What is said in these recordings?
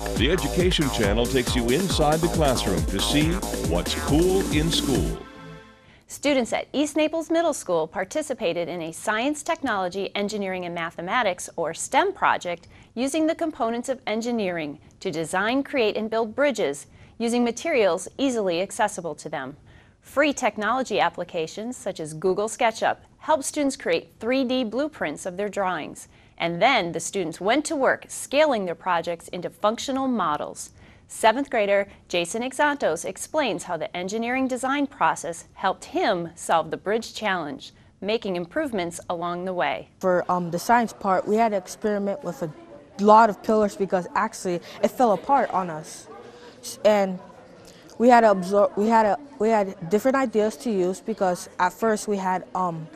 The Education Channel takes you inside the classroom to see what's cool in school. Students at East Naples Middle School participated in a Science, Technology, Engineering, and Mathematics, or STEM project, using the components of engineering to design, create, and build bridges using materials easily accessible to them. Free technology applications, such as Google SketchUp, help students create 3D blueprints of their drawings. And then the students went to work scaling their projects into functional models. Seventh grader Jason Exantos explains how the engineering design process helped him solve the bridge challenge, making improvements along the way. For um, the science part, we had to experiment with a lot of pillars because actually it fell apart on us. And we had to absorb, we had, a, we had different ideas to use because at first we had um,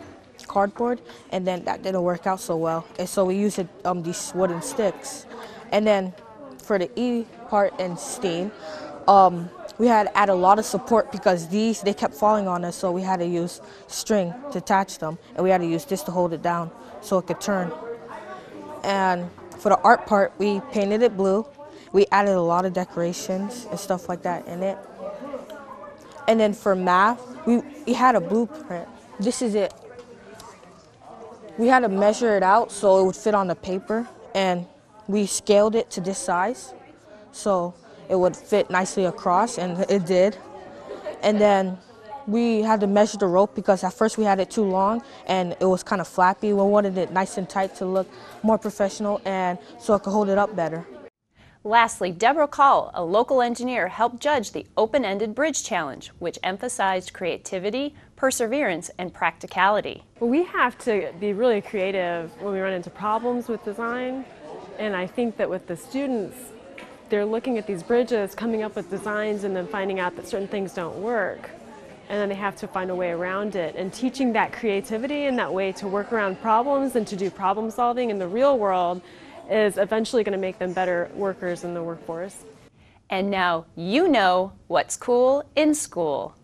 cardboard and then that didn't work out so well. And so we used um, these wooden sticks. And then for the E part and STEAM, um, we had to add a lot of support because these, they kept falling on us, so we had to use string to attach them, and we had to use this to hold it down so it could turn. And for the art part, we painted it blue. We added a lot of decorations and stuff like that in it. And then for math, we, we had a blueprint. This is it. We had to measure it out so it would fit on the paper, and we scaled it to this size so it would fit nicely across and it did. And then we had to measure the rope because at first we had it too long and it was kind of flappy. We wanted it nice and tight to look more professional and so it could hold it up better. Lastly, Deborah Call, a local engineer, helped judge the Open-Ended Bridge Challenge, which emphasized creativity, perseverance, and practicality. Well, we have to be really creative when we run into problems with design. And I think that with the students, they're looking at these bridges, coming up with designs, and then finding out that certain things don't work. And then they have to find a way around it. And teaching that creativity and that way to work around problems and to do problem solving in the real world is eventually going to make them better workers in the workforce. And now you know what's cool in school.